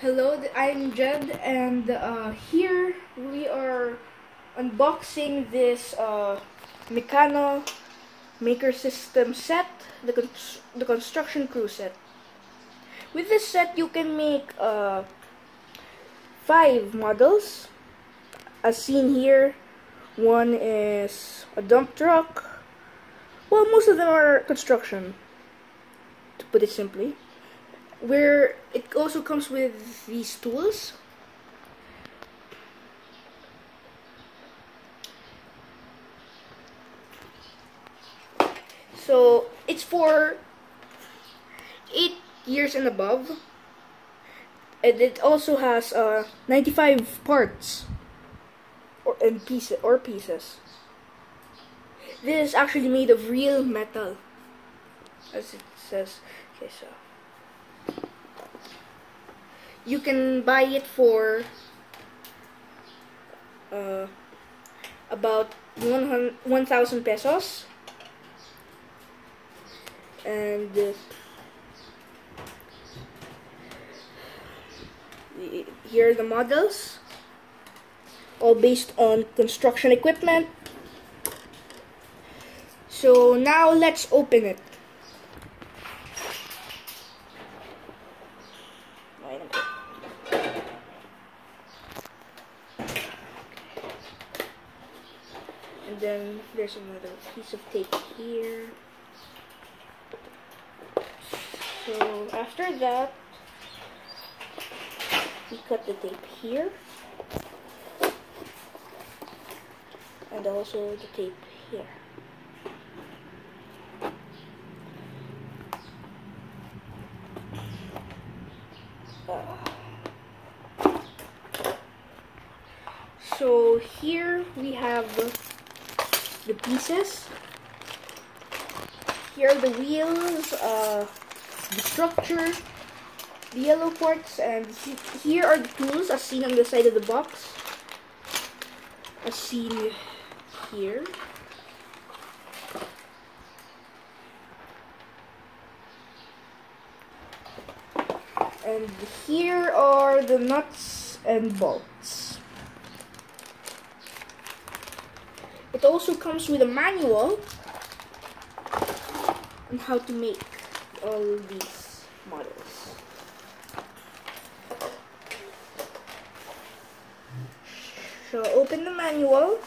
Hello, I'm Jed, and uh, here we are unboxing this uh, Meccano Maker System set, the, the construction crew set. With this set, you can make uh, five models, as seen here. One is a dump truck. Well, most of them are construction, to put it simply where it also comes with these tools. So it's for 8 years and above. And it also has uh, 95 parts or and pieces or pieces. This is actually made of real metal as it says. Okay so you can buy it for uh, about 1,000 pesos. And uh, here are the models. All based on construction equipment. So now let's open it then there's another piece of tape here. So after that we cut the tape here. And also the tape here uh, so here we have the pieces. Here are the wheels, uh, the structure, the yellow parts, and here are the tools as seen on the side of the box. As seen here. And here are the nuts and bolts. It also comes with a manual on how to make all these models. So open the manual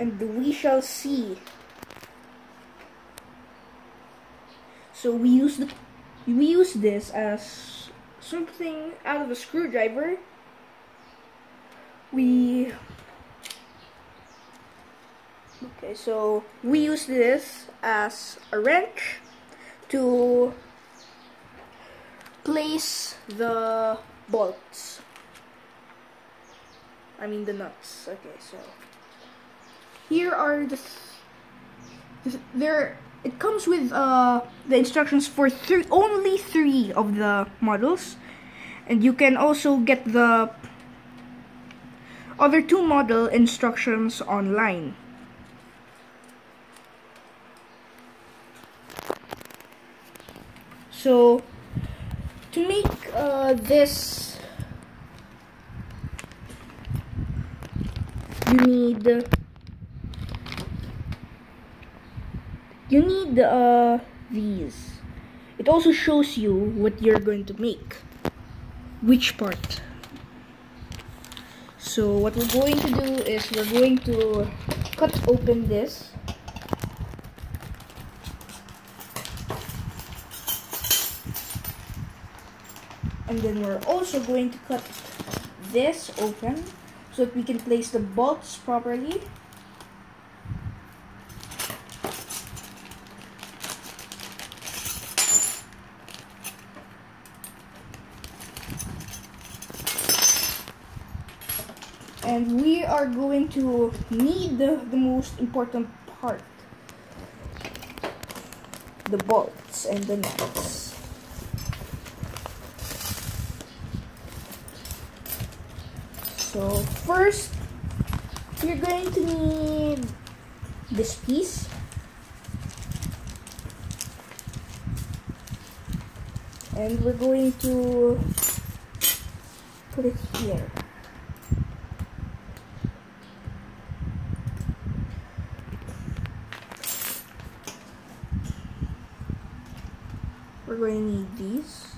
and we shall see. So we use the we use this as something out of a screwdriver. We Okay, so we use this as a wrench to place the bolts. I mean the nuts. Okay, so here are the there it comes with uh the instructions for three only three of the models and you can also get the other two model instructions online So to make uh, this, you need you need uh, these. It also shows you what you're going to make, which part. So what we're going to do is we're going to cut open this and then we're also going to cut this open so that we can place the bolts properly. And we are going to need the, the most important part. The bolts and the nuts So first, you're going to need this piece. and we're going to put it here. We're going to need these.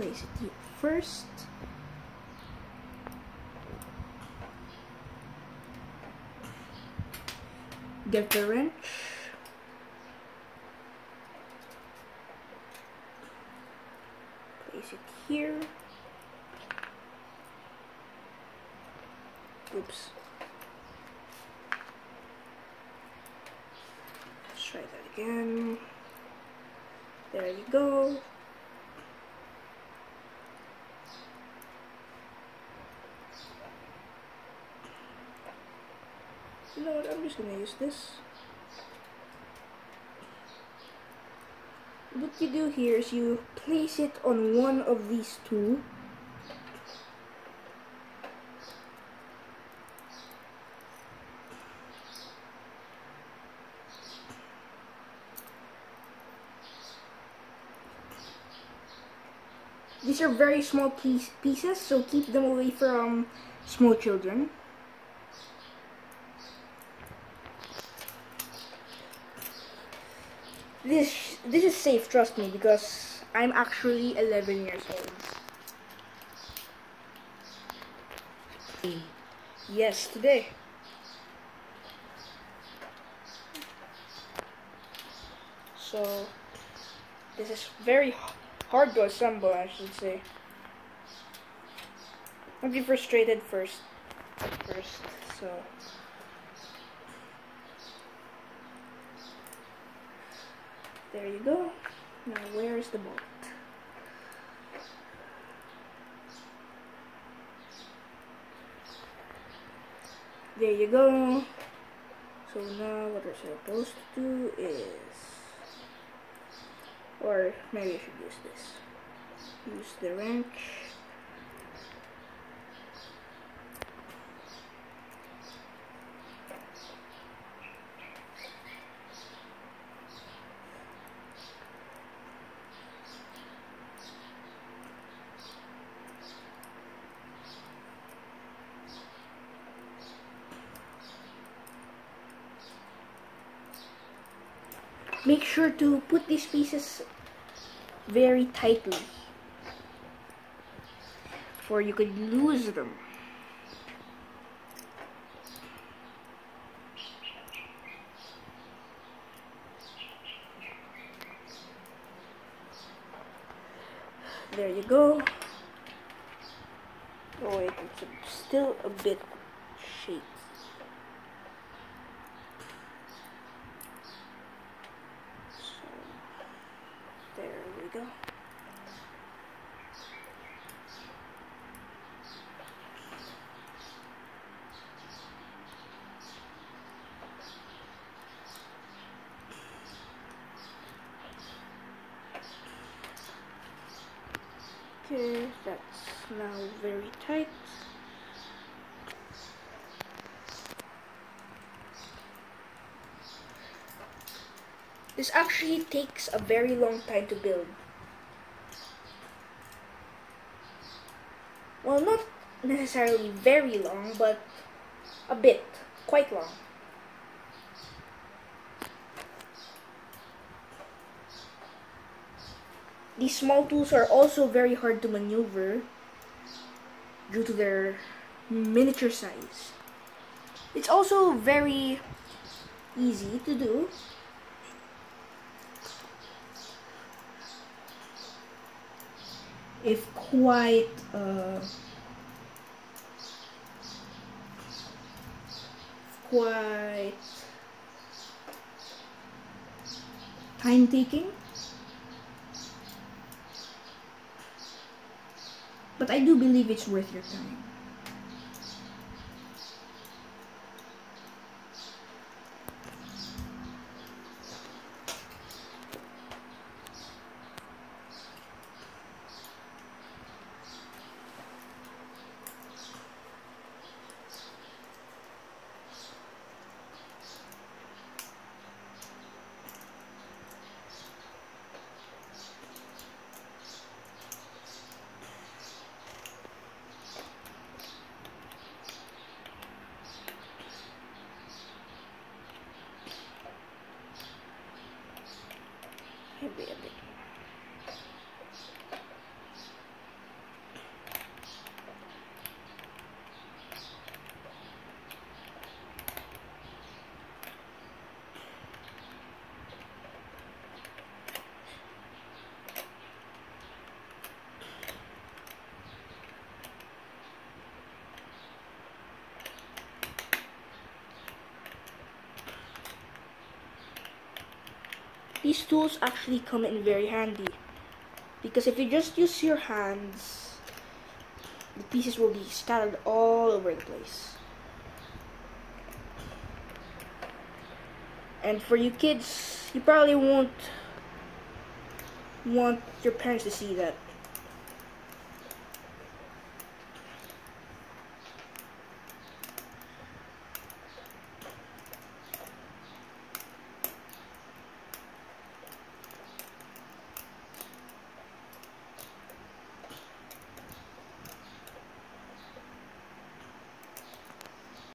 Place it here first. Get the wrench. Place it here. Oops. Let's try that again. There you go. you know what, I'm just gonna use this. What you do here is you place it on one of these two. These are very small piece pieces, so keep them away from small children. This this is safe, trust me, because I'm actually 11 years old. Yes, today. So, this is very hard to assemble, I should say. I'll be frustrated first, first, so... There you go. Now where is the bolt? There you go. So now what we're supposed to do is, or maybe I should use this. Use the wrench. Make sure to put these pieces very tightly for you could lose them. There you go. Oh wait it's still a bit shaky go. Okay, that's now very tight. This actually takes a very long time to build. Well, not necessarily very long, but a bit, quite long. These small tools are also very hard to maneuver due to their miniature size. It's also very easy to do if quite uh, quite time taking but I do believe it's worth your time these tools actually come in very handy. Because if you just use your hands the pieces will be scattered all over the place. And for you kids you probably won't want your parents to see that